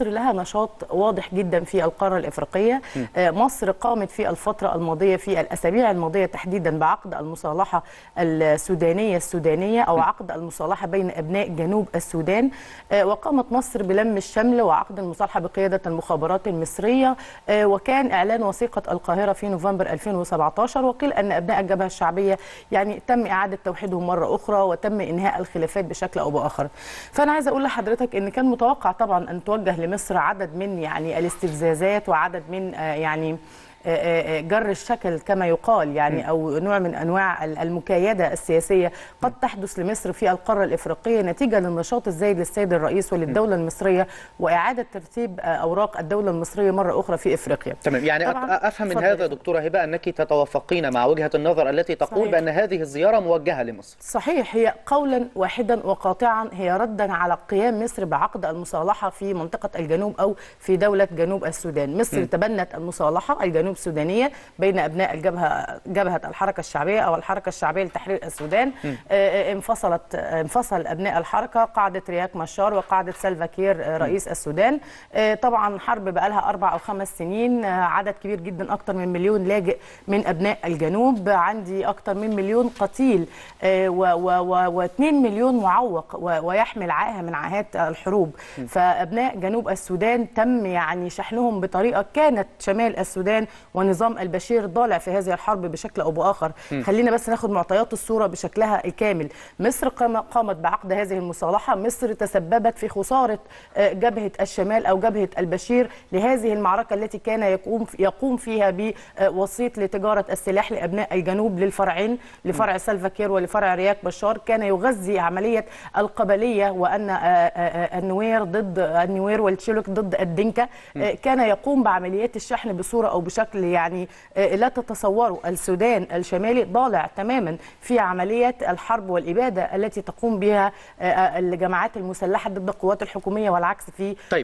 مصر لها نشاط واضح جدا في القارة الإفريقية. آه، مصر قامت في الفترة الماضية في الأسابيع الماضية تحديدا بعقد المصالحة السودانية السودانية أو عقد المصالحة بين أبناء جنوب السودان. آه، وقامت مصر بلم الشمل وعقد المصالحة بقيادة المخابرات المصرية. آه، وكان إعلان وثيقة القاهرة في نوفمبر 2017 وقيل أن أبناء الجبهة الشعبية يعني تم إعادة توحيدهم مرة أخرى وتم إنهاء الخلافات بشكل أو بآخر. فأنا عايزة أقول لحضرتك إن كان متوقع طبعا أن توجه لمصر عدد من يعني الاستفزازات وعدد من آه، يعني جر الشكل كما يقال يعني أو نوع من أنواع المكايدة السياسية قد تحدث لمصر في القارة الإفريقية نتيجة للنشاط الزايد للسيد الرئيس وللدولة المصرية وإعادة ترتيب آه، أوراق الدولة المصرية مرة أخرى في إفريقيا. تمام يعني طبعاً. أ- أفهم من هذا. دكتورة هبة أنك تتوافقين مع وجهة النظر التي تقول صحيح. بأن هذه الزيارة موجهة لمصر صحيح هي قولا واحدا وقاطعا هي ردا على قيام مصر بعقد المصالحة في منطقة الجنوب أو في دولة جنوب السودان، مصر م. تبنت المصالحة الجنوب السودانية بين أبناء الجبهه جبهة الحركة الشعبية أو الحركة الشعبية لتحرير السودان. آه، آه، انفصلت انفصل أبناء الحركة قاعدة رياك مشار وقاعدة سلفا كير آه، رئيس السودان. طبعا حرب بقى لها أربع أو خمس سنين. عدد كبير جدا أكثر من مليون لاجئ من أبناء الجنوب. عندي أكثر من مليون قتيل و2 مليون معوق ويحمل عاهة من عاهات الحروب. فأبناء جنوب السودان تم يعني شحنهم بطريقة كانت شمال السودان ونظام البشير ضالع في هذه الحرب بشكل أو بآخر. خلينا بس ناخد معطيات الصورة بشكلها الكامل. مصر قام- قامت بعقد هذه المصالحة. مصر تسببت في خسارة آه، جبهة الشمال أو جبهة البشير لهذه المعركة التي كان يقوم يقوم فيها بوسيط لتجارة السلاح لأبناء الجنوب للفرعين لفرع سلفا كير ولفرع رياك مشار. كان يغذي عملية القبلية وأن آه، آه، النوير ضد النوير والشيلوك ضد الدنكا آه، كان يقوم بعمليات الشحن بصورة أو بشكل يعني آه، لا تتصوروا السودان الشمالي ضالع تماما في عمليات الحرب والإبادة التي تقوم بها آه، آه، الجماعات المسلحة ضد القوات الحكومية والعكس في طيب.